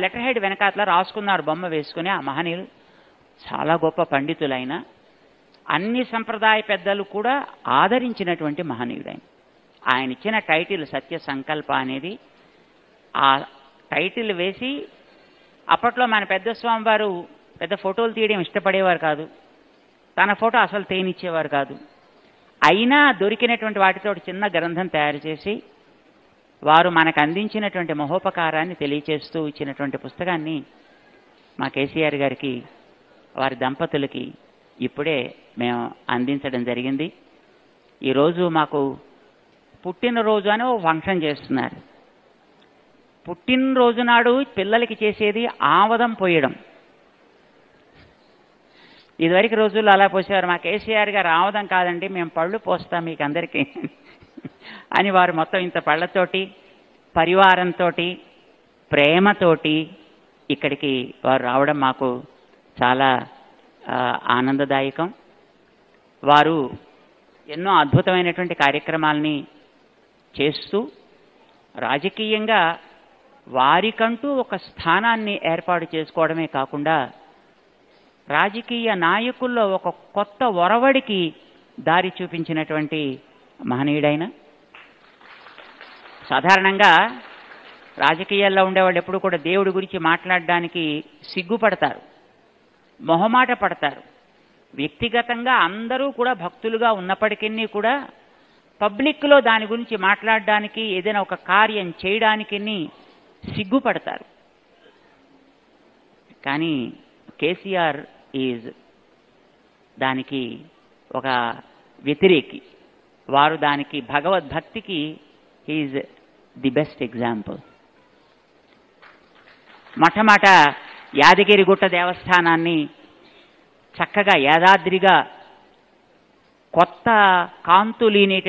Letter head వెనకాతల రాసుకున్నారు బొమ్మ వేసుకుని ఆ మహనీయులు. చాలా గొప్ప పండితులైన అన్ని సంప్రదాయ పెద్దలు కూడా ఆదరించినటువంటి మహనీయుడైన. ఆయన ఇచ్చిన టైటిల్ సత్య సంకల్ప అనేది ఆ టైటిల్ వేసి అప్పట్లో మన పెద్ద స్వామి వారు పెద్ద ఫోటోలు తీయడం ఇష్టపడేవారు కాదు. తన ఫోటో అసలు తేనిచ్చేవారు కాదు. అయినా దొరికినటువంటి వాటితో చిన్న గ్రంథం తయారు చేసి వారు మనకు అందించినటువంటి మహోపకారాన్ని తెలియచేస్తూ ఇచ్చినటువంటి పుస్తకాన్ని మా కేసీఆర్ గారికి వారి దంపతులకి ఇప్పుడే మేము అందించడం జరిగింది. ఈరోజు మాకు పుట్టినరోజు అని ఓ ఫంక్షన్ చేస్తున్నారు. పుట్టినరోజు నాడు పిల్లలకి చేసేది ఆవదం పోయడం. ఇదివరకు రోజుల్లో అలా పోసేవారు. మా కేసీఆర్ గారు ఆవదం కాదండి మేము పళ్ళు పోస్తాం మీకు అందరికీ అని వారు మొత్తం ఇంత పళ్ళతోటి పరివారంతో ప్రేమతోటి ఇక్కడికి వారు రావడం మాకు చాలా ఆనందదాయకం. వారు ఎన్నో అద్భుతమైనటువంటి కార్యక్రమాల్ని చేస్తూ రాజకీయంగా వారికంటూ ఒక స్థానాన్ని ఏర్పాటు చేసుకోవడమే కాకుండా రాజకీయ నాయకుల్లో ఒక కొత్త ఒరవడికి దారి చూపించినటువంటి మహనీయుడైన సాధారణంగా రాజకీయాల్లో ఉండేవాళ్ళు ఎప్పుడు కూడా దేవుడి గురించి మాట్లాడడానికి సిగ్గుపడతారు మొహమాట పడతారు. వ్యక్తిగతంగా అందరూ కూడా భక్తులుగా ఉన్నప్పటికీ కూడా పబ్లిక్లో దాని గురించి మాట్లాడడానికి ఏదైనా ఒక కార్యం చేయడానికి సిగ్గుపడతారు. కానీ కేసీఆర్ ఈజ్ దానికి ఒక వ్యతిరేకి. వారు దానికి భగవద్భక్తికి ఈజ్ ది బెస్ట్ ఎగ్జాంపుల్ మొట్టమొదట యాదగిరిగుట్ట దేవస్థానాన్ని చక్కగా యాదాద్రిగా కొత్త కాంతులీనేటి